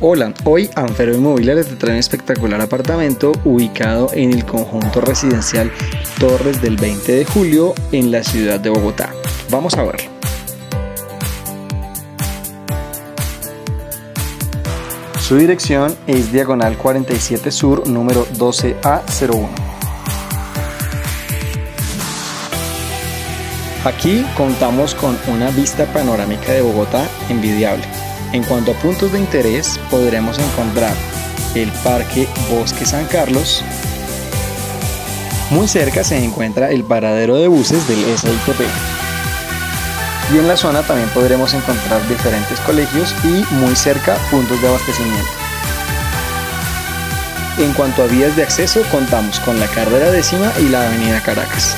Hola, hoy Anfero Inmobiliaria te trae un espectacular apartamento ubicado en el conjunto residencial Torres del 20 de julio en la ciudad de Bogotá. Vamos a verlo. Su dirección es diagonal 47 Sur, número 12A01. Aquí contamos con una vista panorámica de Bogotá envidiable. En cuanto a puntos de interés, podremos encontrar el Parque Bosque San Carlos. Muy cerca se encuentra el paradero de buses del SITP. Y en la zona también podremos encontrar diferentes colegios y muy cerca puntos de abastecimiento. En cuanto a vías de acceso, contamos con la carrera décima y la avenida Caracas.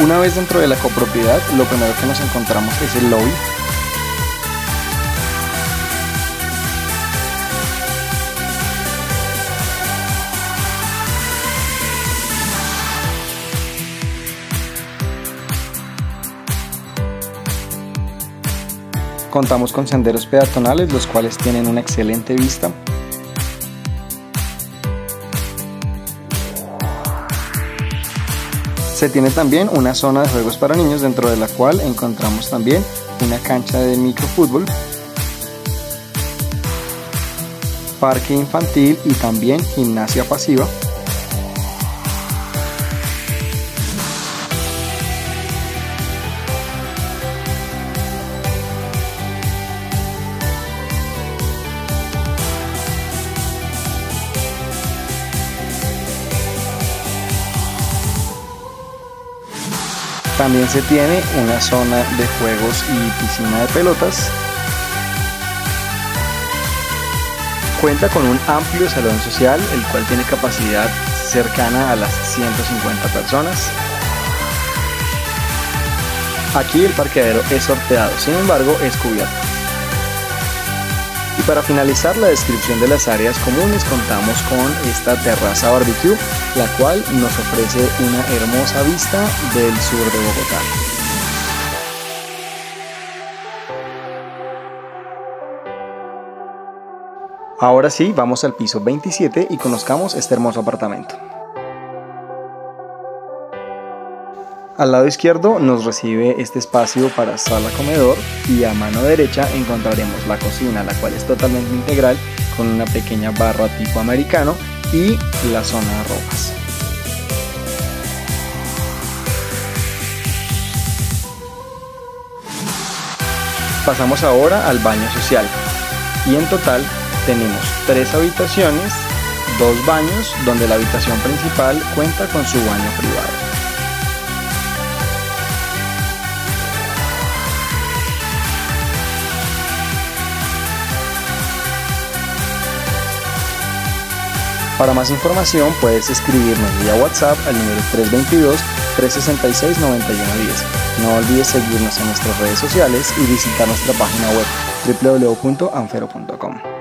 Una vez dentro de la copropiedad, lo primero que nos encontramos es el lobby. Contamos con senderos peatonales, los cuales tienen una excelente vista Se tiene también una zona de juegos para niños dentro de la cual encontramos también una cancha de microfútbol, parque infantil y también gimnasia pasiva. También se tiene una zona de juegos y piscina de pelotas. Cuenta con un amplio salón social, el cual tiene capacidad cercana a las 150 personas. Aquí el parqueadero es sorteado, sin embargo es cubierto. Y para finalizar la descripción de las áreas comunes contamos con esta terraza barbecue, la cual nos ofrece una hermosa vista del sur de Bogotá. Ahora sí, vamos al piso 27 y conozcamos este hermoso apartamento. Al lado izquierdo nos recibe este espacio para sala comedor y a mano derecha encontraremos la cocina, la cual es totalmente integral con una pequeña barra tipo americano y la zona de ropas. Pasamos ahora al baño social y en total tenemos tres habitaciones, dos baños donde la habitación principal cuenta con su baño privado. Para más información puedes escribirnos vía WhatsApp al número 322-366-9110. No olvides seguirnos en nuestras redes sociales y visitar nuestra página web www.anfero.com.